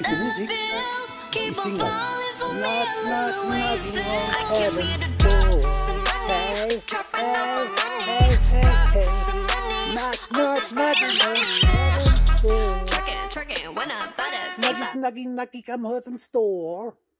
It's music. He sings us. Not, not, not, I can hear the drop. Nuggy, nuggy. Come home from store.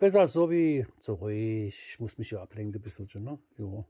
besser so wie so ruhig. Ich muss mich ja ablenken ein bisschen, ne? Jo.